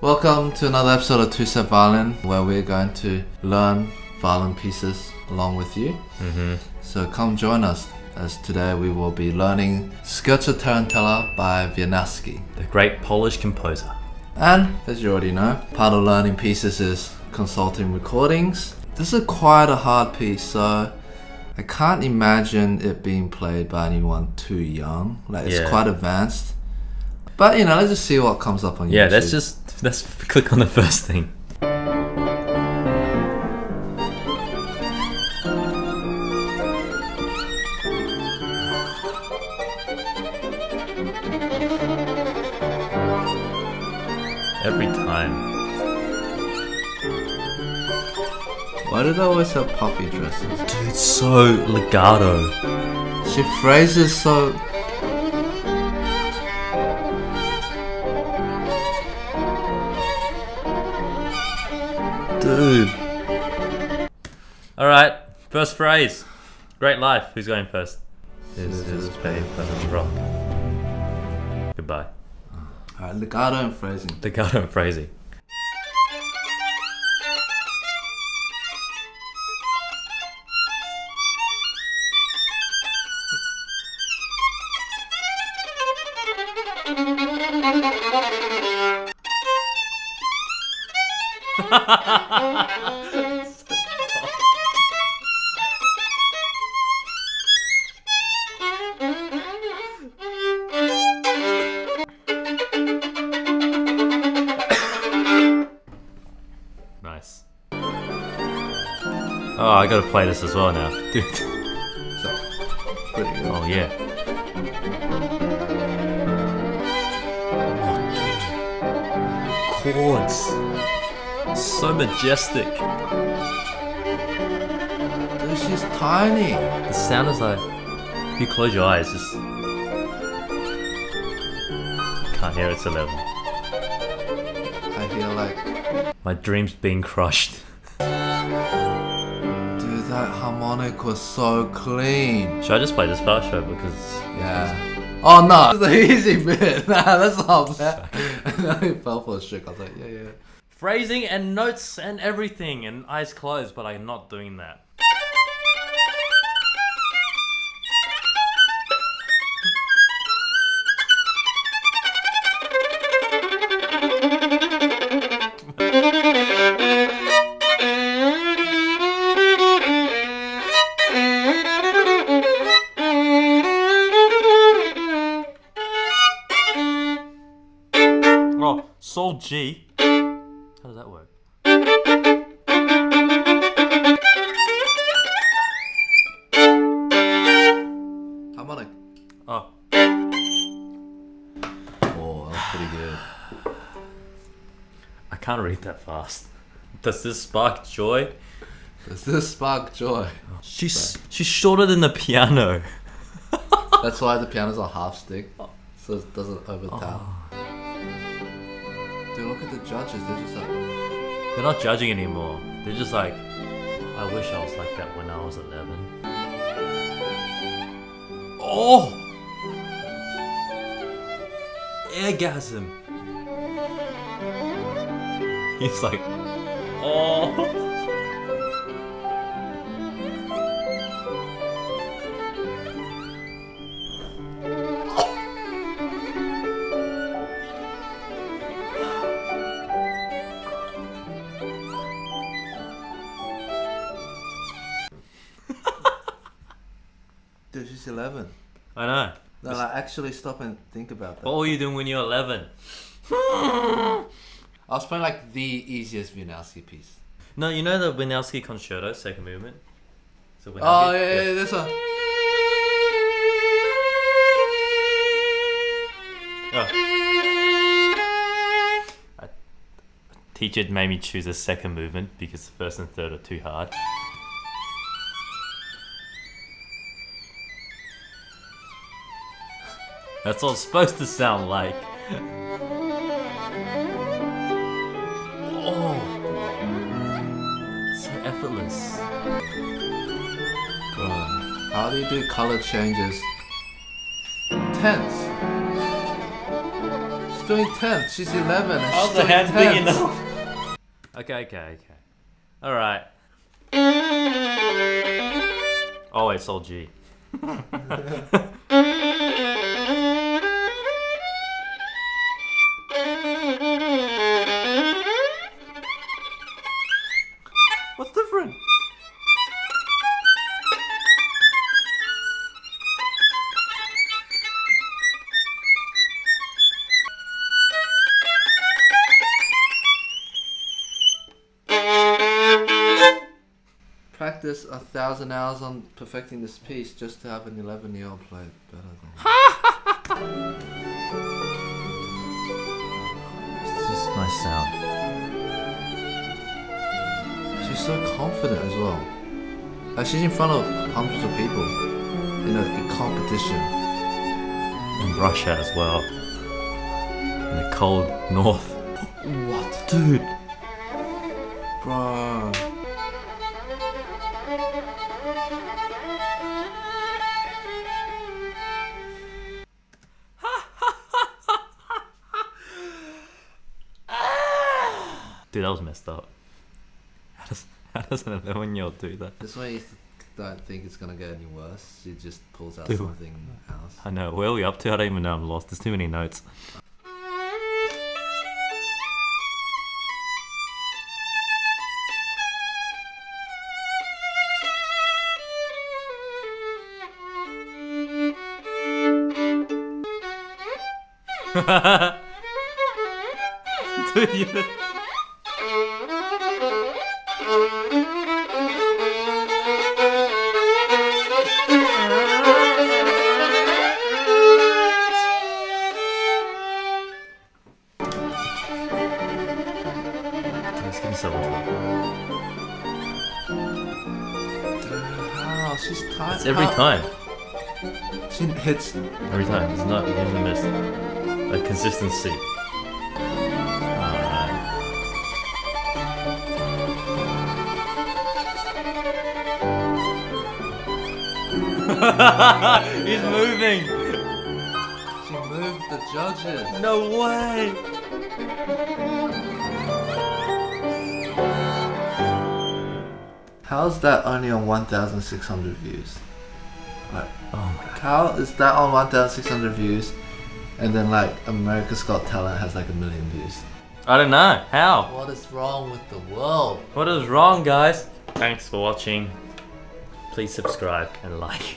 Welcome to another episode of TwoSet Violin, where we're going to learn violin pieces along with you. Mm-hmm. So come join us, as today we will be learning Scherzo Tarantella by Wieniawski. The great Polish composer. And as you already know, part of learning pieces is consulting recordings. This is quite a hard piece, so I can't imagine it being played by anyone too young. Like it's Yeah. quite advanced. But you know, let's just see what comes up on Yeah, YouTube. let's just let's click on the first thing. Every time. Why do they always have puffy dresses? Dude, it's so legato. She phrases so. Dude. Alright, first phrase. Great life. Who's going first? This is paper rock. Goodbye. Alright, legato and phrasing. Legato and phrasing. Nice. Oh, I gotta play this as well now. Dude. So, pretty good. Oh, yeah. Chords. So majestic. Dude, she's tiny. The sound is like. If you close your eyes, just. Can't hear its 11. I feel like, My dreams being crushed. dude, that harmonic was so clean. Should I just play this part? I? Because. Yeah. Oh no, that's the easy bit. Nah, that's not bad. I fell for a trick. I was like, yeah, yeah. Phrasing and notes and everything, and eyes closed, but I'm not doing that. Oh, sul G. How does that work? Harmonic. Oh, Oh, that's pretty good. I can't read that fast. Does this spark joy? Does this spark joy? She's she's shorter than the piano. That's why the piano's a half stick, so it doesn't overtap. Oh. Dude, look at the judges. They're just like, They're not judging anymore. They're just like, I wish I was like that when I was 11. Oh! Orgasm. He's like, oh. 11. I know. No, like, actually stop and think about that. What were you doing when you were 11? I was playing like the easiest Wieniawski piece. No, you know the Wieniawski concerto, second movement? So Oh, yeah, yeah, yeah, this one. Oh. A teacher made me choose a second movement because the first and third are too hard. That's what it's supposed to sound like. Oh, so effortless. Bro, how do you do color changes? Tense. She's doing 10th. She's 11 and she's the doing hand big enough? Okay, okay, okay. Alright. Oh, it's all G. Practice a thousand hours on perfecting this piece just to have an 11 year old play it better than It's just nice sound. She's so confident as well. Like she's in front of hundreds of people in a in competition. In Russia as well. In the cold north. What? Dude. Bro. Dude, that was messed up. How does, how does an 11 year old do that? This way you don't think it's gonna get any worse. She just pulls out Dude. something else. I know. Where are we up to? I don't even know. I'm lost. There's too many notes. Dude, you... It's getting so ah, old. She's tired. It's every time. She hits. Every time. It's not even a miss. A consistency. He's moving! She moved the judges. No way! How's that only on 1,600 views? Like, Oh my god. how is that on 1,600 views? And then like America's Got Talent has like a million views. I don't know. How? What is wrong with the world? What is wrong, guys? Thanks for watching. Please subscribe and like.